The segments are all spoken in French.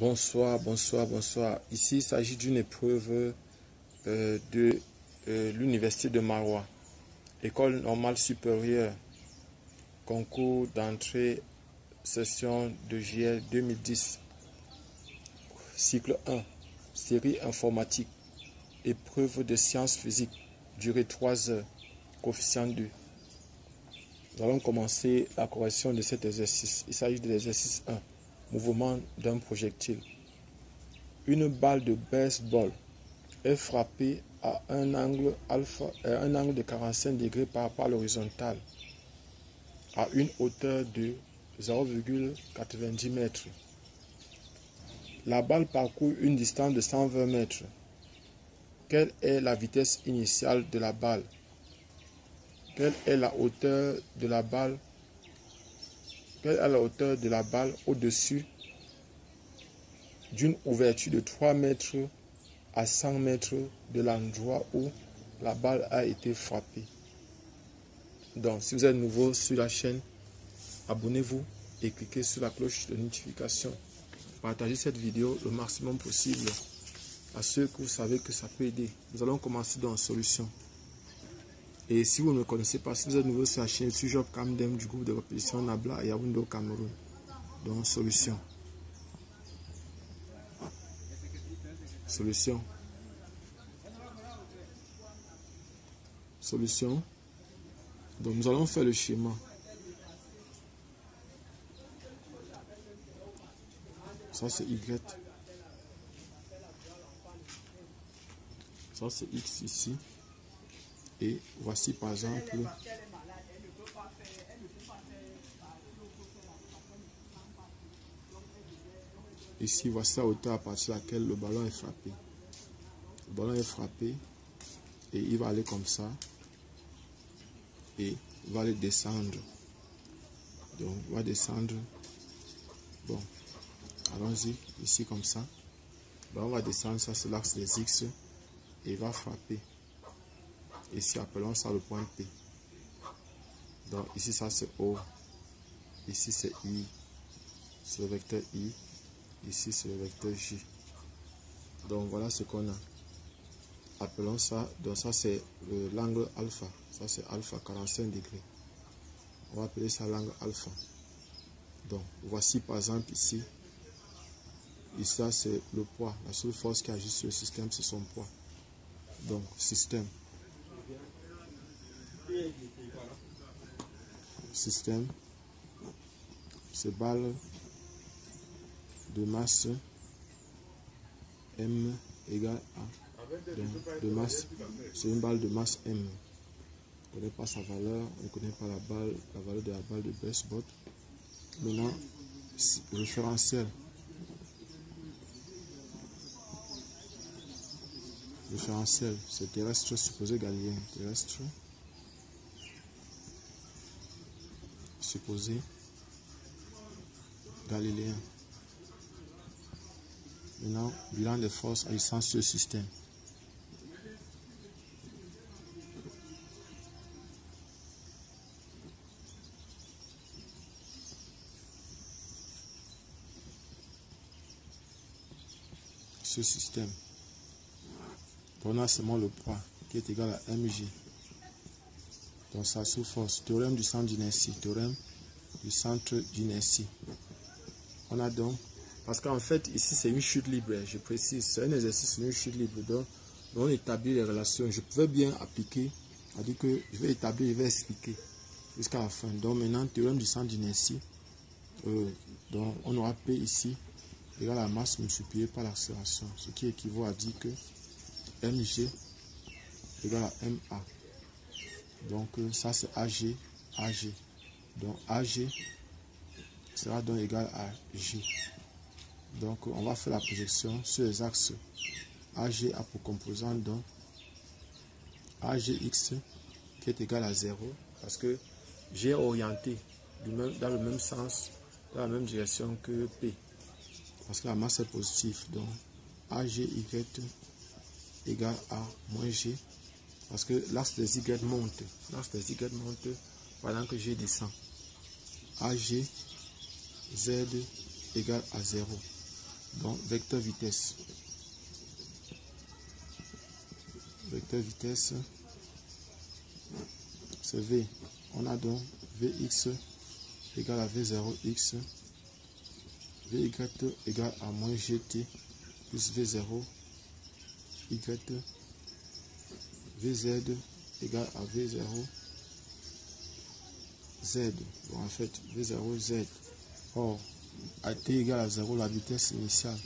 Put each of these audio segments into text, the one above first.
Bonsoir, bonsoir, bonsoir. Ici, il s'agit d'une épreuve euh, de euh, l'Université de Marois, École normale supérieure, concours d'entrée, session de JL 2010, cycle 1, série informatique, épreuve de sciences physiques, durée 3 heures, coefficient 2. Nous allons commencer la correction de cet exercice. Il s'agit de l'exercice 1 mouvement d'un projectile. Une balle de baseball est frappée à un angle, alpha, euh, un angle de 45 degrés par rapport à l'horizontale à une hauteur de 0,90 mètres. La balle parcourt une distance de 120 mètres. Quelle est la vitesse initiale de la balle? Quelle est la hauteur de la balle est la hauteur de la balle au-dessus d'une ouverture de 3 mètres à 100 mètres de l'endroit où la balle a été frappée? Donc, si vous êtes nouveau sur la chaîne, abonnez-vous et cliquez sur la cloche de notification. Partagez cette vidéo le maximum possible à ceux que vous savez que ça peut aider. Nous allons commencer dans solution. Et si vous ne me connaissez pas, si vous êtes nouveau sur la chaîne, je suis Job Kamdem du groupe de répétition Nabla et Yaoundé Cameroun. Donc, solution. Solution. Solution. Donc, nous allons faire le schéma. Ça, c'est Y. Ça, c'est X ici. Et voici par exemple Ici, voici la hauteur à partir de laquelle le ballon est frappé. Le ballon est frappé et il va aller comme ça. Et il va aller descendre. Donc, il va descendre. Bon, allons-y, ici comme ça. on va descendre, ça c'est l'axe des X. Et il va frapper. Ici, appelons ça le point P. Donc, ici, ça c'est O. Ici, c'est I. C'est le vecteur I. Ici, c'est le vecteur J. Donc, voilà ce qu'on a. Appelons ça. Donc, ça, c'est l'angle alpha. Ça, c'est alpha, 45 degrés. On va appeler ça l'angle alpha. Donc, voici par exemple ici. Ici, ça, c'est le poids. La seule force qui agit sur le système, c'est son poids. Donc, système. Système. C'est balle de masse M égale. Donc, de masse, c'est une balle de masse M. On ne connaît pas sa valeur, on ne connaît pas la balle, la valeur de la balle de baseball. Maintenant, référentiel. Référentiel, c'est terrestre supposé galiléen. Terrestre supposé galiléen. Maintenant, bilan des forces agissant sur le système. Ce système. On a seulement le poids qui est égal à mg. Donc ça sous force. Théorème du centre d'inertie. Théorème du centre d'inertie. On a donc parce qu'en fait, ici, c'est une chute libre, je précise. C'est un exercice, une chute libre. Donc, on établit les relations. Je pouvais bien appliquer, à dire que je vais établir, je vais expliquer jusqu'à la fin. Donc, maintenant, théorème du centre d'inertie. Euh, donc, on aura P ici égale à la masse multipliée par l'accélération. Ce qui équivaut à dire que mg égale à ma. Donc, euh, ça, c'est ag, ag. Donc, ag sera donc égal à g. Donc, on va faire la projection sur les axes AG a pour composant donc AGX qui est égal à 0 parce que G est orienté dans le même sens, dans la même direction que P. Parce que la masse est positive. Donc, AGY égale à moins G. Parce que l'axe des Y monte. L'axe des Y monte pendant que G descend. AG Z égale à 0. Donc, vecteur vitesse. Vecteur vitesse, c'est V. On a donc Vx égale à V0x, Vy égale à moins Gt plus V0, Y, Vz égale à V0, Z. En fait, V0, Z. Or, à t égale à 0, la vitesse initiale.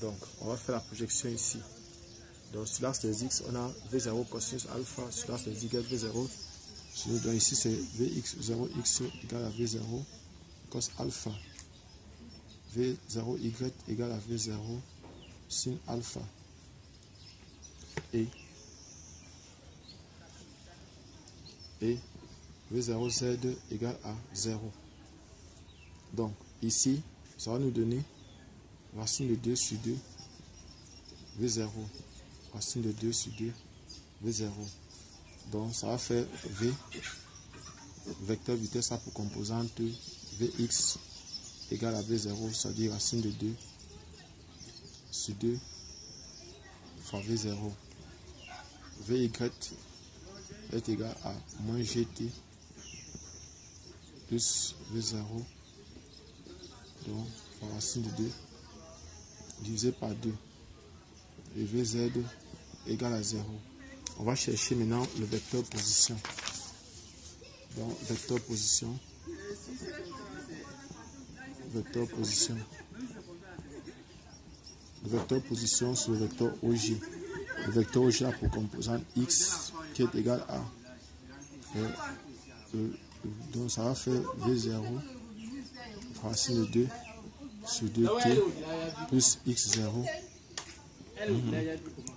Donc, on va faire la projection ici. Donc, sur l'axe des x, on a V0 cosinus alpha, sur l'axe des y, V0. Donc, ici, c'est Vx0x égale à V0 cos alpha. V0y égale à V0 sin alpha. Et, et V0z égale à 0. Donc, ici, ça va nous donner racine de 2 sur 2, V0. Racine de 2 sur 2, V0. Donc, ça va faire V, vecteur vitesse A pour composante Vx égale à V0, c'est-à-dire racine de 2 sur 2 fois V0. Vy est égal à moins Gt plus V0 donc racine de 2 divisé par 2 et Vz égale à 0. On va chercher maintenant le vecteur position. Donc vecteur position. Vecteur position. Le vecteur position sur le vecteur OG. Le vecteur OG a pour composante x qui est égal à. Euh, euh, donc ça va faire V0 racine de 2 sur 2t plus x0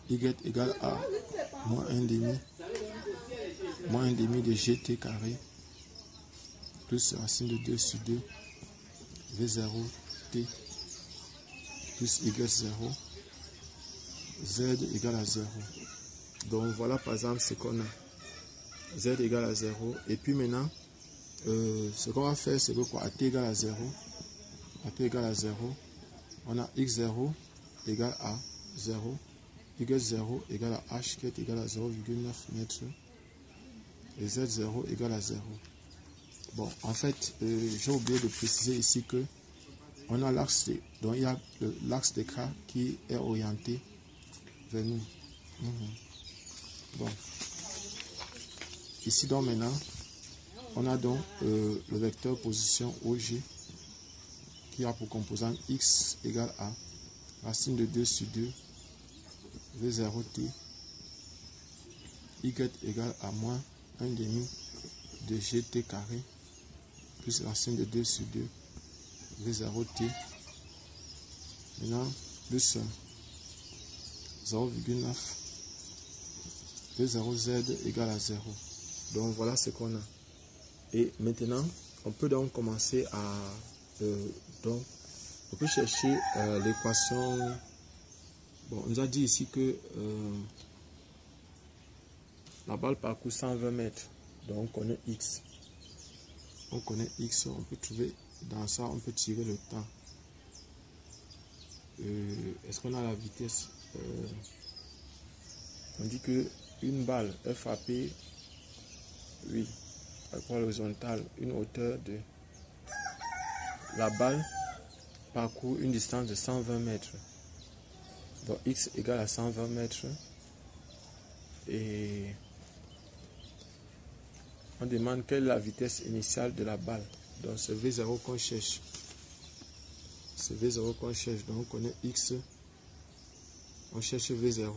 y égale à moins 1 demi moins 1 demi de gt carré plus racine de 2 sur 2 v0 t plus y0 z égale à 0 donc voilà par exemple ce qu'on a. Z égale à 0 et puis maintenant euh, ce qu'on va faire, c'est que quoi? À t égale à 0, à t égale à 0, on a x0 égale à 0, y0 égale à h qui est égal à 0,9 mètres. Et z0 égale à 0. Bon, en fait, euh, j'ai oublié de préciser ici que on a l'axe, donc il y a l'axe qui est orienté vers nous. Mhm. Bon. Ici donc maintenant, on a donc euh, le vecteur position OG qui a pour composante x égale à racine de 2 sur 2 V0t y égale à moins 1 demi de gt carré plus racine de 2 sur 2 V0t maintenant plus 0,9 V0z égale à 0 donc voilà ce qu'on a et maintenant, on peut donc commencer à... Euh, donc, on peut chercher euh, l'équation... Bon, on nous a dit ici que euh, la balle parcourt 120 mètres. Donc, on connaît X. On connaît X, on peut trouver... Dans ça, on peut tirer le temps. Est-ce qu'on a la vitesse On dit que une balle frappée... Oui, horizontale, une hauteur de... La balle parcourt une distance de 120 mètres. Donc x égale à 120 mètres. Et on demande quelle est la vitesse initiale de la balle. Donc c'est V0 qu'on cherche. C'est V0 qu'on cherche. Donc on connaît X. On cherche V0.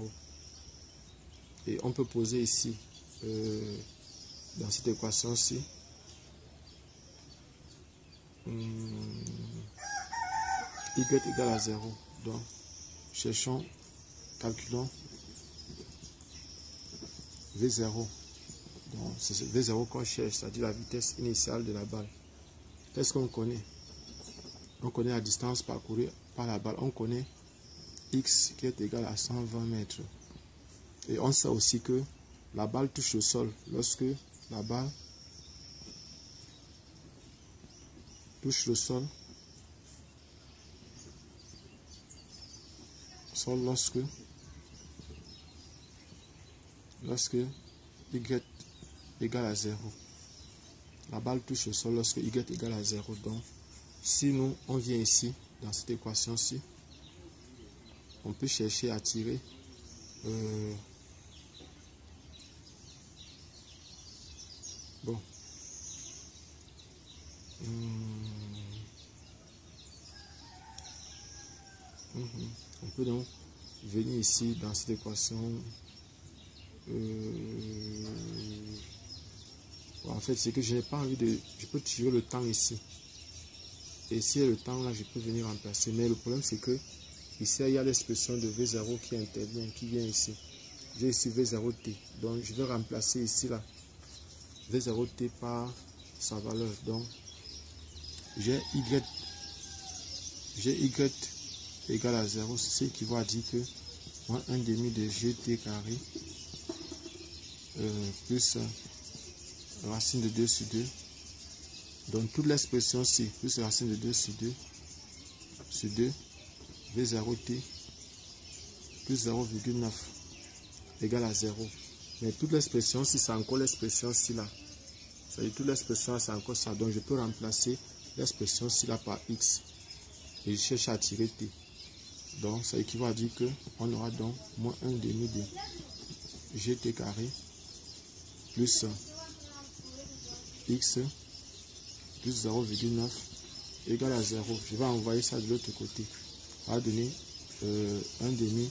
Et on peut poser ici. Euh, dans cette équation-ci, hmm, y égale à 0. Donc, cherchons, calculons V0. Donc, c'est V0 qu'on cherche, c'est-à-dire la vitesse initiale de la balle. Qu'est-ce qu'on connaît? On connaît la distance parcourue par la balle. On connaît x qui est égal à 120 mètres. Et on sait aussi que la balle touche le sol lorsque la balle touche le sol sol lorsque lorsque y égale à 0. La balle touche le sol lorsque y égale à 0. Donc, si nous, on vient ici, dans cette équation-ci, on peut chercher à tirer euh, bon hmm. Mhm. On peut donc venir ici dans cette équation. Euh, en fait, c'est que je n'ai pas envie de... Je peux tirer le temps ici. Et si le temps là, je peux venir remplacer. Mais le problème, c'est que ici, il y a l'expression de V0 qui intervient, qui vient ici. J'ai ici V0T. Donc, je vais remplacer ici là V0T par sa valeur. Donc, j'ai Y. J'ai égale à 0, ce qui va dire que moins 1 demi de gt carré euh, plus euh, racine de 2 sur 2. Donc toute l'expression ci plus racine de 2 sur 2 sur 2 V0t plus 0,9 égale à 0. Mais toute l'expression ci c'est encore l'expression ci là. Dire toute l'expression c'est encore ça. Donc je peux remplacer l'expression ci là par x. Et je cherche à tirer t. Donc, ça équivaut à dire qu'on aura donc moins 1 demi de gt carré plus x plus 0,9 égale à 0. Je vais envoyer ça de l'autre côté. Ça va donner euh, 1 demi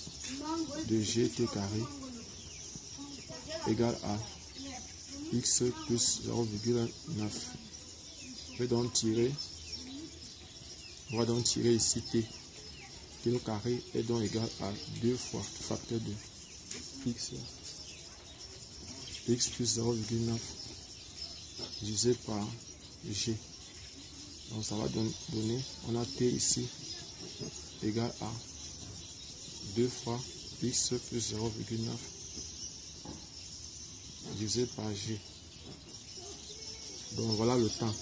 de gt carré égale à x plus 0,9. Donc tirer, on va donc tirer ici t le carré est donc égal à 2 fois facteur de x, x plus 0,9 divisé par g. Donc ça va donner, on a t ici égal à 2 fois x plus 0,9 divisé par g. Donc voilà le temps.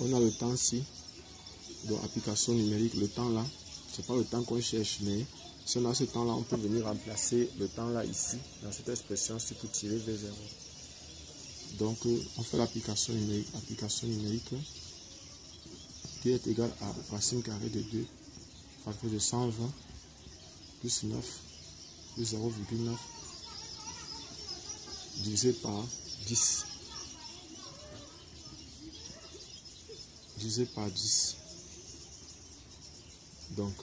On a le temps ici. Donc application numérique, le temps là, c'est pas le temps qu'on cherche, mais si on a ce temps-là, on peut venir remplacer le temps-là ici, dans cette expression, c'est pour tirer vers 0. Donc, on fait l'application numérique. Application numérique qui est égal à racine carrée de 2 facteur de 120 plus 9 plus 0,9 divisé par 10 divisé par 10 donc,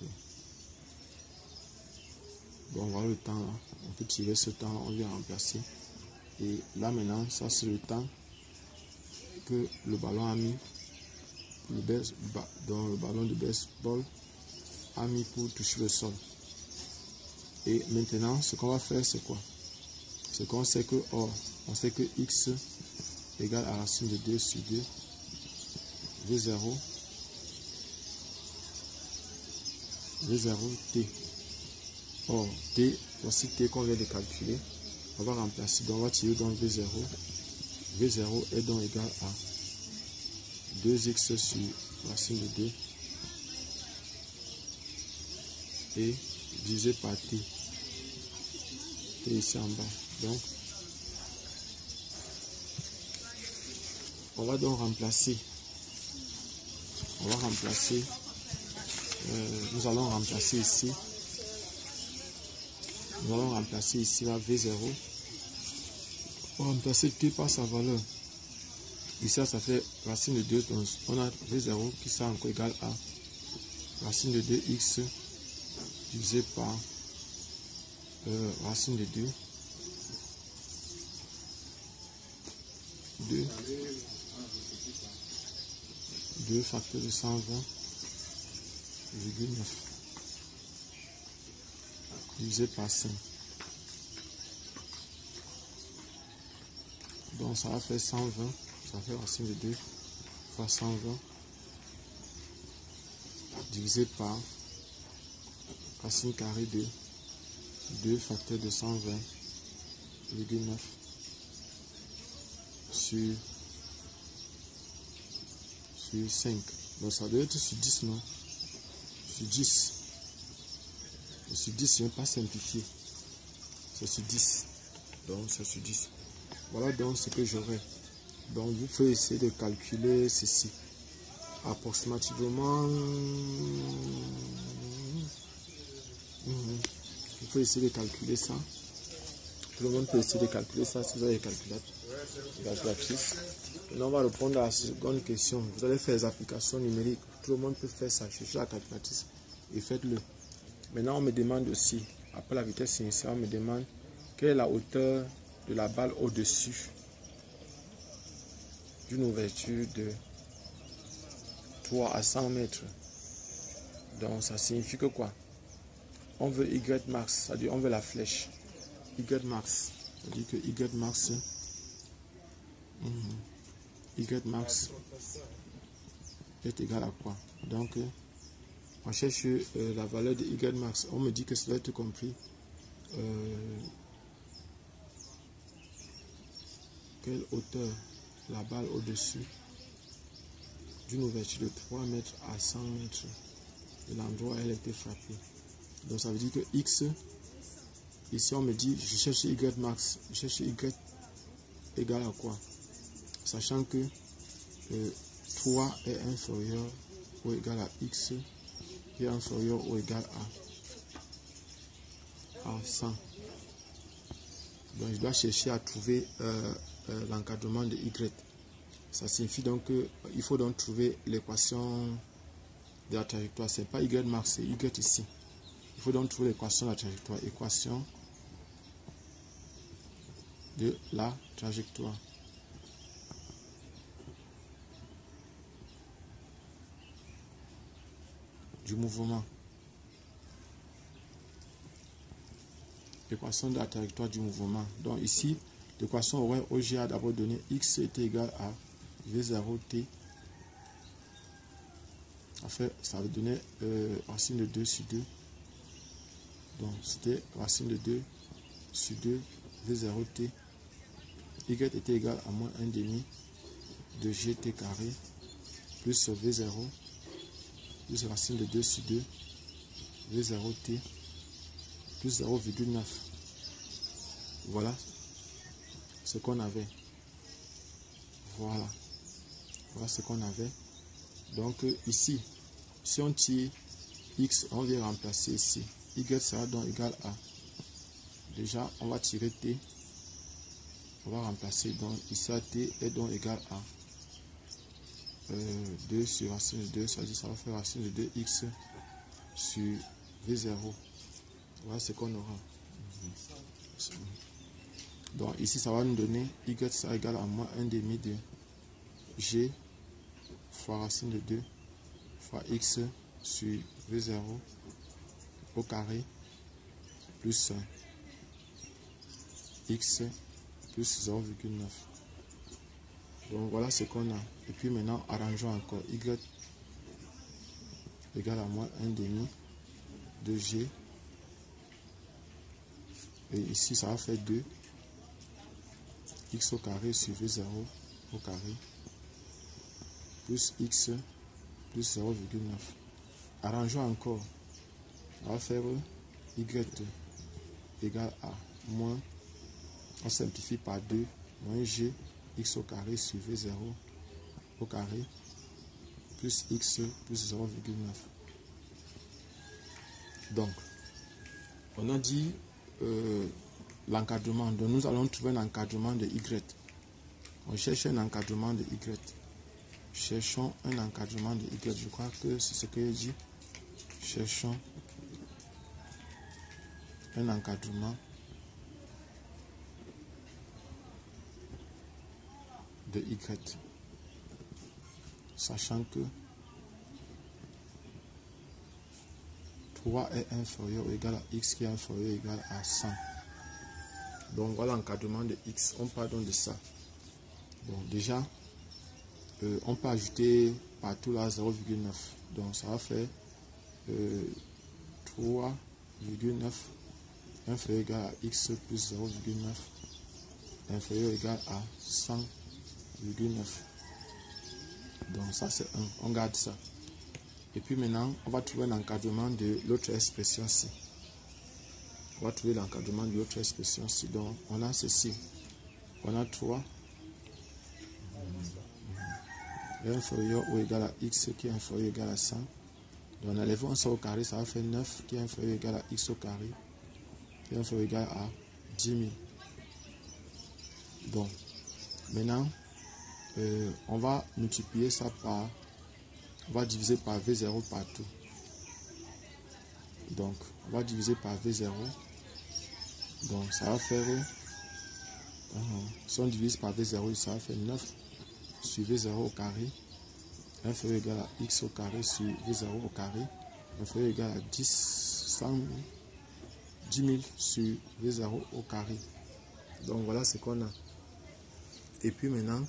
bon, voilà le temps là. On peut tirer ce temps, on vient remplacer. Et là maintenant, ça c'est le temps que le ballon a mis, le dans le ballon de baseball a mis pour toucher le sol. Et maintenant, ce qu'on va faire, c'est quoi? C'est qu'on sait que, or, on sait que x égale à racine de 2 sur 2, V0 V0 T. Or, T, voici T qu'on vient de calculer. On va remplacer, donc on va tirer dans V0. V0 est donc égal à 2x sur racine de 2 et divisé par T. T ici en bas. Donc, on va donc remplacer. On va remplacer euh, nous allons remplacer ici. Nous allons remplacer ici la V0. On va remplacer T par sa valeur. Ici, ça fait racine de 2. Donc, on a V0 qui sera encore égal à racine de 2x divisé par euh, racine de 2. 2. 2 facteur de 120 divisé par 5. Donc ça va faire 120, ça fait racine de 2 fois 120 divisé par racine carrée de 2 facteur de 120,9 sur, sur 5. Donc ça doit être sur 10, non? Sur 10. C'est sur 10, je n'ai pas simplifié. C'est sur 10. Donc, c'est sur 10. Voilà donc ce que j'aurai. Donc, vous pouvez essayer de calculer ceci. Approximativement. Mhm. Vous pouvez essayer de calculer ça. Tout le monde peut essayer de calculer ça si vous avez les calculatrices. Maintenant, on va répondre à la seconde question. Vous allez faire les applications numériques. Tout le monde peut faire ça. Cherchez la calculatrice et faites-le. Maintenant, on me demande aussi, après la vitesse initiale, on me demande quelle est la hauteur de la balle au-dessus d'une ouverture de 3 à 100 mètres. Donc, ça signifie que quoi? On veut Y max, c'est-à-dire on veut la flèche. Y max, c'est-à-dire que Y max, mhm. Y max est égal à quoi? Donc, on cherche euh, la valeur de Y max. On me dit que doit être compris. Euh, quelle hauteur la balle au-dessus d'une ouverture de 3 mètres à 100 mètres de l'endroit où elle a été frappée. Donc ça veut dire que X, ici on me dit, je cherche Y max, je cherche Y égal à quoi? Sachant que 3 euh, est inférieur ou égal à X est inférieur ou égal à, à 100. Donc je dois chercher à trouver euh, euh, l'encadrement de Y. Ça signifie donc qu'il faut donc trouver l'équation de la trajectoire. Ce n'est pas Y max, c'est Y ici. Donc trouver l'équation de la trajectoire. Équation de la trajectoire. du mouvement. L'équation de la trajectoire du mouvement. Donc ici, l'équation aurait OGA d'abord donné x est égal à V0t. En fait, ça va donner euh, racine de 2 sur 2. Donc c'était racine de 2 sur 2 V0t. Y était égal à moins 1 demi de gt carré plus V0 plus racine de 2 sur 2 V0t plus 0,9. Voilà ce qu'on avait. Voilà. Voilà ce qu'on avait. Donc ici, si on tire x, on vient remplacer ici. Y sera donc égal à. Déjà, on va tirer t. On va remplacer donc ici à t est donc égal à 2 euh, sur racine de 2, ça veut dire ça va faire racine de 2x sur V0. Voilà ce qu'on aura. Donc ici, ça va nous donner y sera égal à moins 1 demi de g fois racine de 2 fois x sur V0 au carré plus x plus 0,9. Donc voilà ce qu'on a. Et puis maintenant, arrangeons encore y égale à moins 1 demi de g. Et ici, ça va faire 2 x au carré sur v0 au carré plus x plus 0,9. Arrangeons encore. On va faire y égale à moins, on simplifie par 2, moins g x au carré sur v0 au carré plus x plus 0,9. Donc, on a dit euh, l'encadrement. Donc, nous allons trouver un encadrement de y. On cherche un encadrement de y. Cherchons un encadrement de y. Je crois que c'est ce que je dis. Cherchons un encadrement de y sachant que 3 est inférieur ou égal à x qui est inférieur ou égal à 100. Donc voilà l'encadrement de x. On parle donc de ça. Bon, déjà, euh, on peut ajouter partout là 0,9. Donc ça va faire euh, 3,9 inférieur égal à x plus 0,9 inférieur égal à 100,9. Donc ça c'est un. On garde ça. Et puis maintenant, on va trouver un encadrement de l'autre expression-ci. on va trouver l'encadrement de l'autre expression. Si donc on a ceci, on a 3 inférieur ou égal à x qui est inférieur ou égal à 100. Donc en enlevant ça au carré, ça va faire 9 qui est inférieur ou égal à x au carré qui est inférieur ou égal à 10 000. Bon, maintenant, euh, on va multiplier ça par, on va diviser par V0 partout. Donc, on va diviser par V0. Donc, ça va faire, uh si on divise par V0, ça va faire 9 sur V0 au carré, inférieur égal à X au carré sur V0 au carré, inférieur égal à 10, 100 10 000 sur V0 au carré. Donc, voilà ce qu'on a. Et puis maintenant,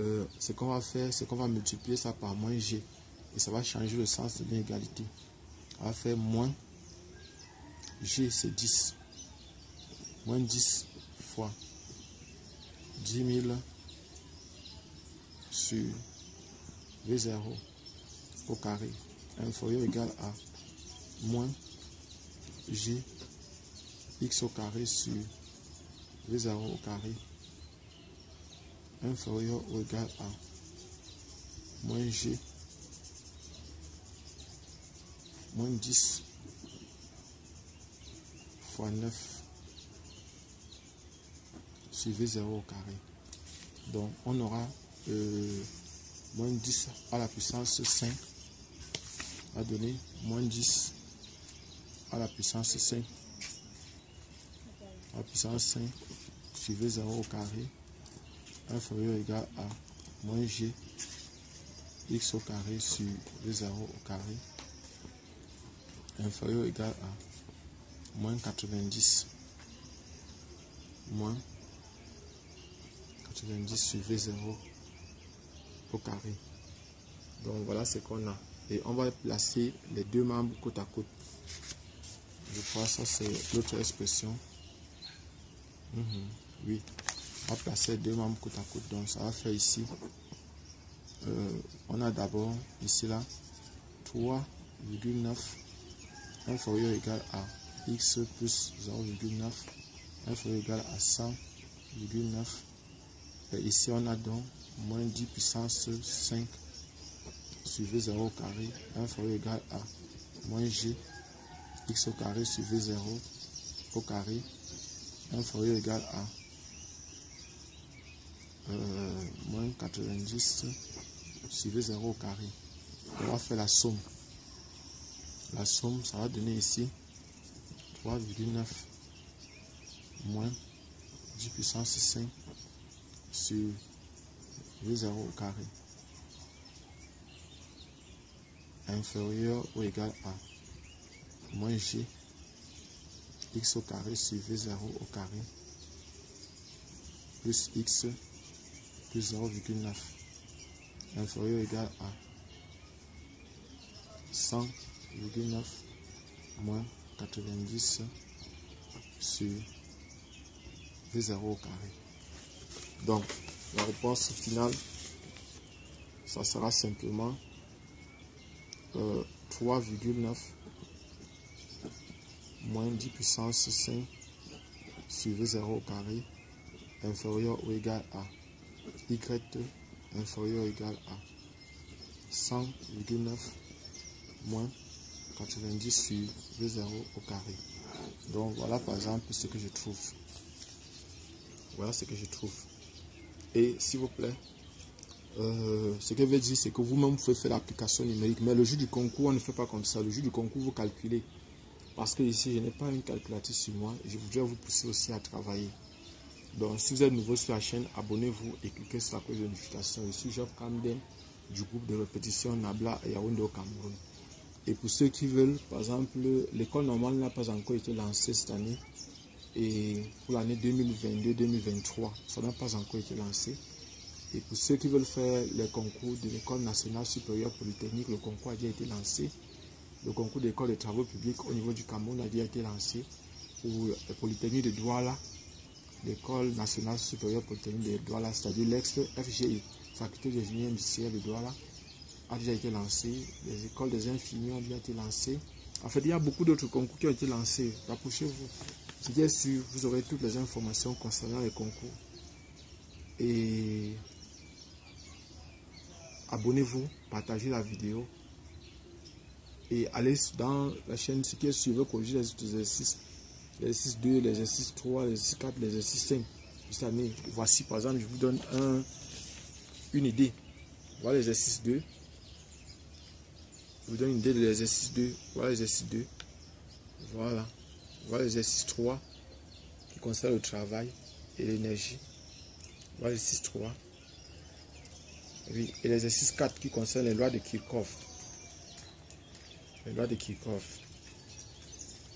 euh, ce qu'on va faire, c'est qu'on va multiplier ça par moins g. Et ça va changer le sens de l'égalité. On va faire moins g, c'est 10. Moins 10 fois 10 000 sur V0 au carré inférieur égal à moins g x au carré sur V0 au carré inférieur ou égal à moins g moins 10 fois 9 sur V0 au carré. Donc on aura euh, moins 10 à la puissance 5 va donner moins 10 à la puissance 5 à la puissance 5 sur V0 au carré. Inférieur égal à moins g x au carré sur v0 au carré. Inférieur égal à moins 90 moins 90 sur v0 au carré. Donc voilà ce qu'on a. Et on va placer les deux membres côte à côte je crois que ça c'est l'autre expression. Mhm, oui. On va placer deux membres côte à côte. Donc ça va faire ici. Euh, on a d'abord ici là 3,9 inférieur égal à x plus 0,9 inférieur égal à 100,9 et ici on a donc moins 10 puissance 5 sur v0 au carré. Inférieur égal à moins g x au carré sur v0 au carré inférieur égal à euh, moins 90 sur V0 au carré. On va faire la somme. La somme, ça va donner ici 3,9 moins 10 puissance 5 sur V0 au carré inférieur ou égal à moins G x au carré sur V0 au carré plus x plus 0,9 inférieur égal à 100,9 moins 90 sur V0 au carré. Donc, la réponse finale, ça sera simplement 3,9 euh, moins 10 puissance 5 sur V0 au carré inférieur ou égal à y inférieur ou égal à 100,9 moins 90 sur V0 au carré. Donc voilà par exemple ce que je trouve. Voilà ce que je trouve. Et s'il vous plaît, euh, ce que je veux dire, c'est que vous-même pouvez faire l'application numérique. Mais le jeu du concours, on ne fait pas comme ça. Le jeu du concours, vous calculez. Parce que ici, je n'ai pas une calculatrice sur moi. Je voudrais vous pousser aussi à travailler. Donc, si vous êtes nouveau sur la chaîne, abonnez-vous et cliquez sur la cloche de notification. Je suis Job Camden du groupe de répétition Nabla et Yaoundé au Cameroun. Et pour ceux qui veulent, par exemple, l'école normale n'a pas encore été lancée cette année. Et pour l'année 2022-2023, ça n'a pas encore été lancé. Et pour ceux qui veulent faire les concours de l'école nationale supérieure polytechnique, le concours a déjà été lancé. Le concours d'école des travaux publics au niveau du Cameroun a déjà été lancé. Pour la polytechnique de Douala, l'école nationale supérieure polytechnique de Douala, c'est-à-dire l'ex-FGI, faculté d'ingénierie industrielle de Douala, a déjà été lancée. Les écoles des infirmiers ont déjà été lancées. En fait, il y a beaucoup d'autres concours qui ont été lancés. Rapprochez-vous. Bien sûr, vous aurez toutes les informations concernant les concours. Et abonnez-vous, partagez la vidéo. Et allez dans la chaîne ce qui est suivi, corriger les exercices. L'exercice 2, l'exercice 3, l'exercice 4, l'exercice 5. Cette année, voici par exemple, je vous donne un, une idée. Voilà l'exercice 2. Je vous donne une idée de l'exercice 2. Voilà l'exercice 2. Voilà. Voilà l'exercice 3 qui concerne le travail et l'énergie. Voilà l'exercice 3. Et l'exercice 4 qui concerne les lois de Kirchhoff. Les lois de Kirchhoff.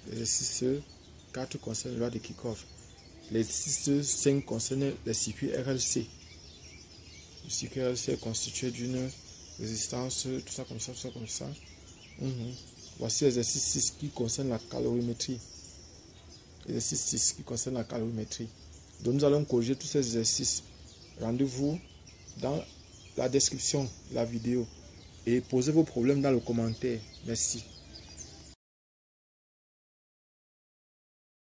L'exercice 4 concerne les lois de Kirchhoff. L'exercice 5 concerne les circuits RLC. Le circuit RLC est constitué d'une résistance, tout ça comme ça, tout ça comme ça. Mhm. Voici l'exercice 6 qui concerne la calorimétrie. L'exercice 6 qui concerne la calorimétrie. Donc nous allons corriger tous ces exercices. Rendez-vous dans la description de la vidéo et posez vos problèmes dans le commentaire. Merci.